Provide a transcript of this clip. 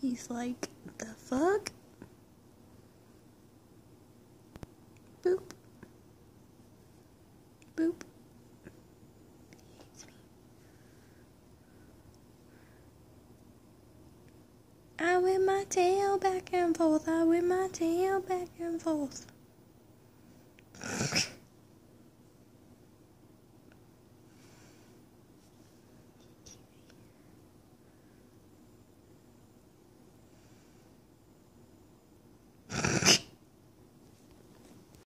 He's like, the fuck? Boop. Boop. I whip my tail back and forth. I whip my tail back and forth.